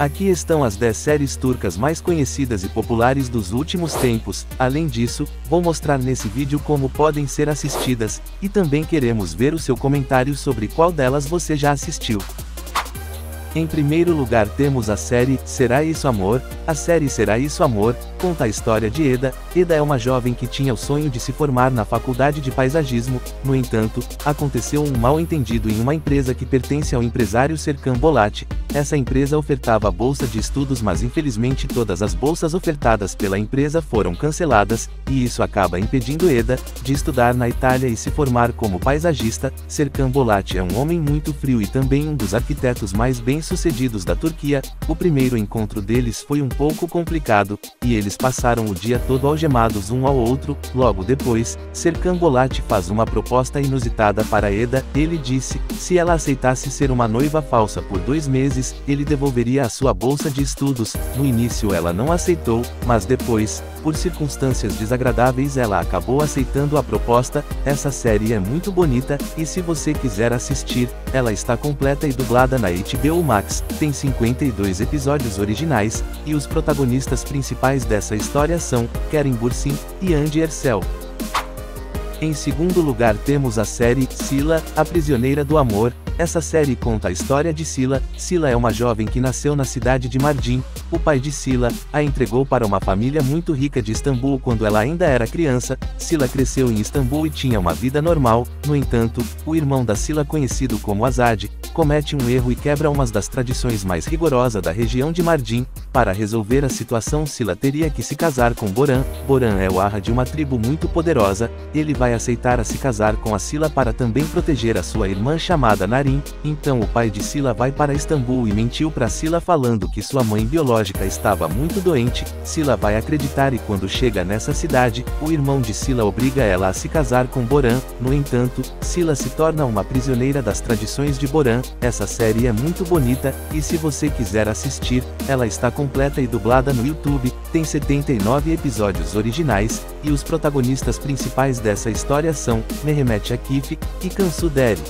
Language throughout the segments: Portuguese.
Aqui estão as 10 séries turcas mais conhecidas e populares dos últimos tempos, além disso, vou mostrar nesse vídeo como podem ser assistidas, e também queremos ver o seu comentário sobre qual delas você já assistiu. Em primeiro lugar temos a série Será Isso Amor? A série Será Isso Amor conta a história de Eda. Eda é uma jovem que tinha o sonho de se formar na faculdade de paisagismo, no entanto, aconteceu um mal-entendido em uma empresa que pertence ao empresário Serkan Bolatti. Essa empresa ofertava bolsa de estudos mas infelizmente todas as bolsas ofertadas pela empresa foram canceladas, e isso acaba impedindo Eda de estudar na Itália e se formar como paisagista. Serkan Bolatti é um homem muito frio e também um dos arquitetos mais bem bem-sucedidos da Turquia, o primeiro encontro deles foi um pouco complicado, e eles passaram o dia todo algemados um ao outro, logo depois, Serkan Bolat faz uma proposta inusitada para Eda, ele disse, se ela aceitasse ser uma noiva falsa por dois meses, ele devolveria a sua bolsa de estudos, no início ela não aceitou, mas depois, por circunstâncias desagradáveis ela acabou aceitando a proposta, essa série é muito bonita, e se você quiser assistir, ela está completa e dublada na HBO Max, tem 52 episódios originais, e os protagonistas principais dessa história são, Karen Bursin, e Andy Ercel. Em segundo lugar temos a série, Sila, a Prisioneira do Amor, essa série conta a história de Sila. Sila é uma jovem que nasceu na cidade de Mardin. O pai de Sila a entregou para uma família muito rica de Istambul quando ela ainda era criança. Sila cresceu em Istambul e tinha uma vida normal. No entanto, o irmão da Sila, conhecido como Azad, comete um erro e quebra uma das tradições mais rigorosas da região de Mardin. Para resolver a situação, Sila teria que se casar com Boran. Boran é o Arra de uma tribo muito poderosa. Ele vai aceitar a se casar com a Sila para também proteger a sua irmã chamada Nari então o pai de Sila vai para Istambul e mentiu para Sila falando que sua mãe biológica estava muito doente. Sila vai acreditar e quando chega nessa cidade, o irmão de Sila obriga ela a se casar com Boran. No entanto, Sila se torna uma prisioneira das tradições de Boran. Essa série é muito bonita, e se você quiser assistir, ela está completa e dublada no YouTube, tem 79 episódios originais, e os protagonistas principais dessa história são Mehmet Akif e Kansu Deri.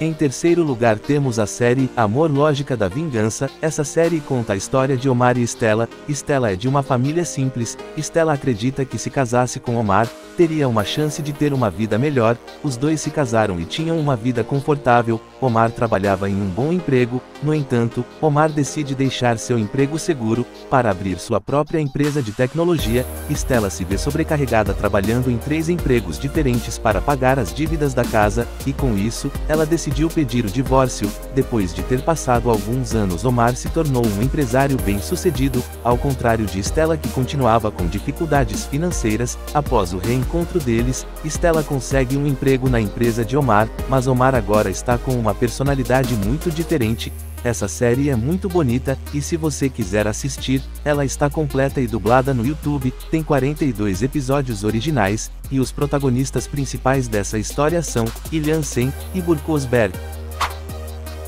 Em terceiro lugar temos a série Amor Lógica da Vingança. Essa série conta a história de Omar e Estela. Estela é de uma família simples. Estela acredita que se casasse com Omar, teria uma chance de ter uma vida melhor. Os dois se casaram e tinham uma vida confortável. Omar trabalhava em um bom emprego. No entanto, Omar decide deixar seu emprego seguro para abrir sua própria empresa de tecnologia. Estela se vê sobrecarregada trabalhando em três empregos diferentes para pagar as dívidas da casa, e com isso, ela decide decidiu pedir o divórcio. Depois de ter passado alguns anos, Omar se tornou um empresário bem-sucedido, ao contrário de Stella que continuava com dificuldades financeiras. Após o reencontro deles, Stella consegue um emprego na empresa de Omar, mas Omar agora está com uma personalidade muito diferente. Essa série é muito bonita, e se você quiser assistir, ela está completa e dublada no YouTube, tem 42 episódios originais, e os protagonistas principais dessa história são Ilhan Sen e Burkosberg.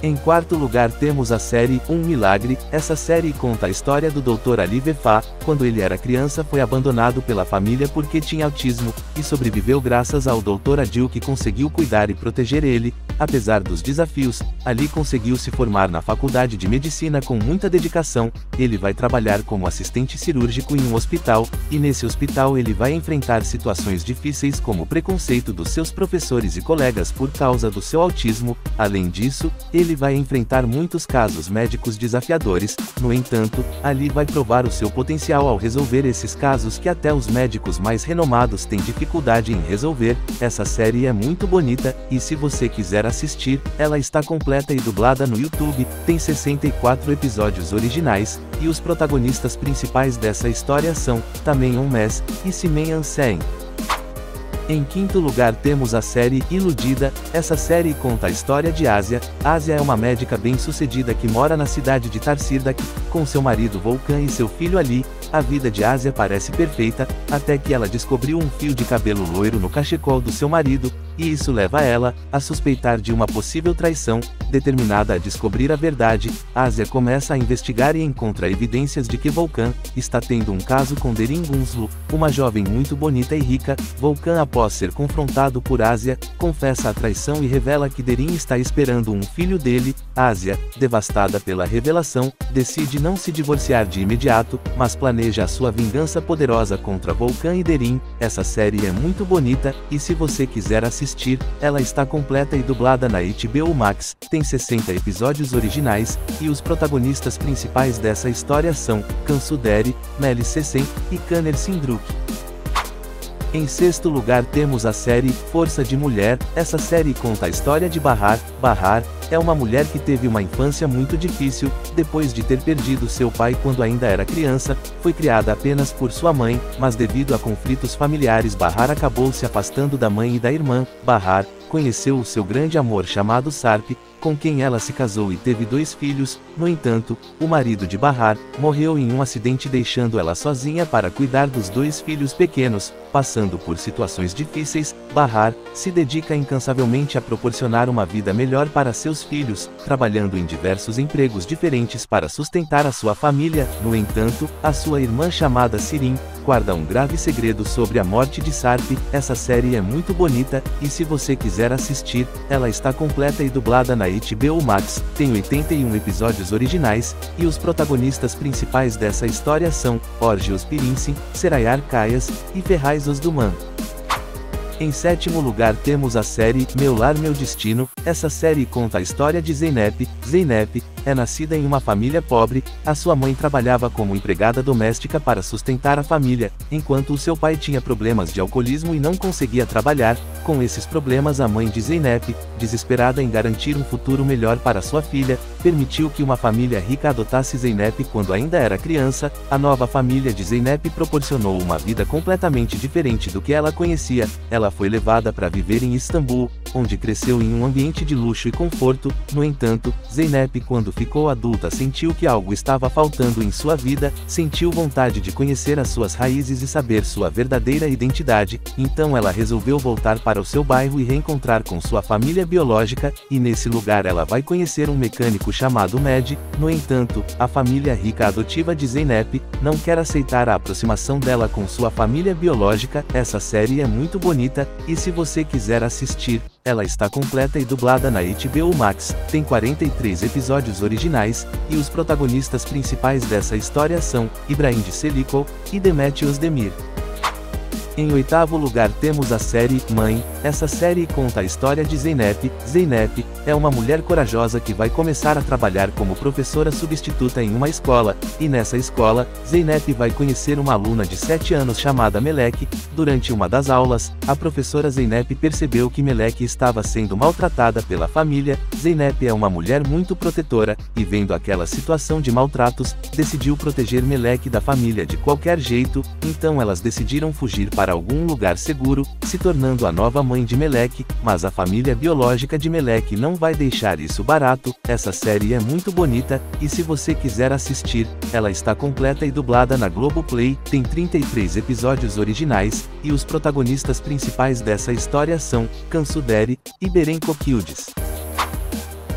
Em quarto lugar temos a série Um Milagre. Essa série conta a história do Dr. Ali Vefa. Quando ele era criança foi abandonado pela família porque tinha autismo, e sobreviveu graças ao Dr. Adil que conseguiu cuidar e proteger ele. Apesar dos desafios, Ali conseguiu se formar na faculdade de medicina com muita dedicação. Ele vai trabalhar como assistente cirúrgico em um hospital, e nesse hospital ele vai enfrentar situações difíceis como o preconceito dos seus professores e colegas por causa do seu autismo. Além disso, ele vai enfrentar muitos casos médicos desafiadores, no entanto, Ali vai provar o seu potencial ao resolver esses casos que até os médicos mais renomados têm dificuldade em resolver. Essa série é muito bonita, e se você quiser assistir, ela está completa e dublada no YouTube, tem 64 episódios originais, e os protagonistas principais dessa história são Tamen Mes e Simen Ansem. Em quinto lugar temos a série Iludida. Essa série conta a história de Ásia. Ásia é uma médica bem-sucedida que mora na cidade de Tarsirdak, com seu marido Volcan e seu filho Ali. A vida de Ásia parece perfeita, até que ela descobriu um fio de cabelo loiro no cachecol do seu marido. E isso leva ela a suspeitar de uma possível traição. Determinada a descobrir a verdade, Asia começa a investigar e encontra evidências de que Volcan está tendo um caso com Derin Gunslu, uma jovem muito bonita e rica. Volcan, após ser confrontado por Asia, confessa a traição e revela que Derin está esperando um filho dele. Asia, devastada pela revelação, decide não se divorciar de imediato, mas planeja a sua vingança poderosa contra Volcan e Derin. Essa série é muito bonita, e se você quiser assistir, ela está completa e dublada na HBO Max, tem 60 episódios originais, e os protagonistas principais dessa história são Kansuderi, Melly Sessen e Kanner Sindruk. Em sexto lugar temos a série Força de Mulher. Essa série conta a história de Bahar. Bahar é uma mulher que teve uma infância muito difícil, depois de ter perdido seu pai quando ainda era criança, foi criada apenas por sua mãe, mas devido a conflitos familiares Bahar acabou se afastando da mãe e da irmã. Bahar conheceu o seu grande amor chamado Sarp, com quem ela se casou e teve dois filhos, no entanto, o marido de Bahar, morreu em um acidente deixando ela sozinha para cuidar dos dois filhos pequenos, passando por situações difíceis, Bahar, se dedica incansavelmente a proporcionar uma vida melhor para seus filhos, trabalhando em diversos empregos diferentes para sustentar a sua família, no entanto, a sua irmã chamada Sirin, guarda um grave segredo sobre a morte de Sarp, essa série é muito bonita, e se você quiser assistir, ela está completa e dublada na HBO Max, tem 81 episódios originais, e os protagonistas principais dessa história são, Orgios Pirinsin, Serayar Caias, e Ferraz Osduman. Em sétimo lugar temos a série Meu Lar Meu Destino, essa série conta a história de Zeynep. Zeynep é nascida em uma família pobre, a sua mãe trabalhava como empregada doméstica para sustentar a família, enquanto o seu pai tinha problemas de alcoolismo e não conseguia trabalhar. Com esses problemas, a mãe de Zeynep, desesperada em garantir um futuro melhor para sua filha, permitiu que uma família rica adotasse Zeynep quando ainda era criança. A nova família de Zeynep proporcionou uma vida completamente diferente do que ela conhecia. Ela foi levada para viver em Istambul, onde cresceu em um ambiente de luxo e conforto. No entanto, Zeynep, quando ficou adulta, sentiu que algo estava faltando em sua vida, sentiu vontade de conhecer as suas raízes e saber sua verdadeira identidade, então ela resolveu voltar para o seu bairro e reencontrar com sua família biológica, e nesse lugar ela vai conhecer um mecânico chamado Med. No entanto, a família rica adotiva de Zeynep não quer aceitar a aproximação dela com sua família biológica. Essa série é muito bonita, e se você quiser assistir, ela está completa e dublada na HBO Max, tem 43 episódios originais, e os protagonistas principais dessa história são Ibrahim de Selico e Demetrios Demir. Em oitavo lugar temos a série Mãe. Essa série conta a história de Zeynep. Zeynep é uma mulher corajosa que vai começar a trabalhar como professora substituta em uma escola, e nessa escola, Zeynep vai conhecer uma aluna de 7 anos chamada Melek. Durante uma das aulas, a professora Zeynep percebeu que Melek estava sendo maltratada pela família. Zeynep é uma mulher muito protetora, e vendo aquela situação de maltratos, decidiu proteger Melek da família de qualquer jeito, então elas decidiram fugir para para algum lugar seguro, se tornando a nova mãe de Melek, mas a família biológica de Melek não vai deixar isso barato. Essa série é muito bonita, e se você quiser assistir, ela está completa e dublada na Globoplay, tem 33 episódios originais, e os protagonistas principais dessa história são Kansuderi e Beren Kokildes.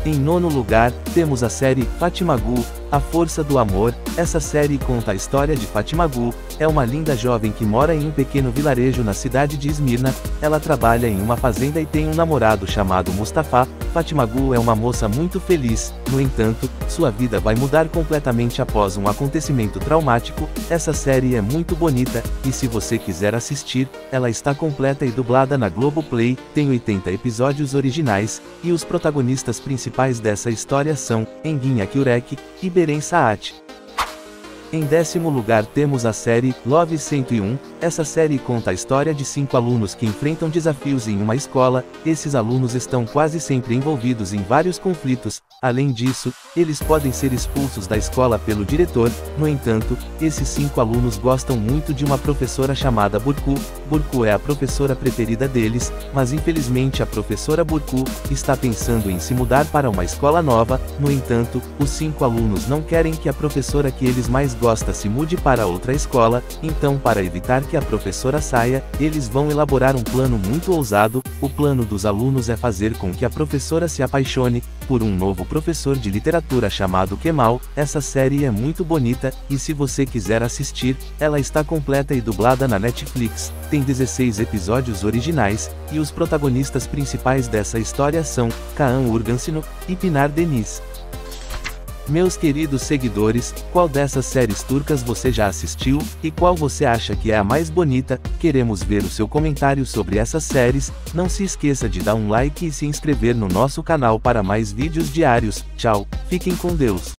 Em nono lugar, temos a série Fatima Gu, A Força do Amor. Essa série conta a história de Fatima Gu, é uma linda jovem que mora em um pequeno vilarejo na cidade de Esmirna. Ela trabalha em uma fazenda e tem um namorado chamado Mustafa. Fatima Gu é uma moça muito feliz, no entanto, sua vida vai mudar completamente após um acontecimento traumático. Essa série é muito bonita, e se você quiser assistir, ela está completa e dublada na Globoplay, tem 80 episódios originais, e os protagonistas principais dessa história são Engin Akurek e Beren Saat. Em décimo lugar temos a série Love 101. Essa série conta a história de cinco alunos que enfrentam desafios em uma escola. Esses alunos estão quase sempre envolvidos em vários conflitos, Além disso, eles podem ser expulsos da escola pelo diretor, no entanto, esses cinco alunos gostam muito de uma professora chamada Burku, Burku é a professora preferida deles, mas infelizmente a professora Burku, está pensando em se mudar para uma escola nova, no entanto, os cinco alunos não querem que a professora que eles mais gostam se mude para outra escola, então para evitar que a professora saia, eles vão elaborar um plano muito ousado, o plano dos alunos é fazer com que a professora se apaixone, por um novo professor de literatura chamado Kemal, essa série é muito bonita, e se você quiser assistir, ela está completa e dublada na Netflix, tem 16 episódios originais, e os protagonistas principais dessa história são, Kaan Urgansino, e Pinar Deniz. Meus queridos seguidores, qual dessas séries turcas você já assistiu, e qual você acha que é a mais bonita? Queremos ver o seu comentário sobre essas séries, não se esqueça de dar um like e se inscrever no nosso canal para mais vídeos diários, tchau, fiquem com Deus.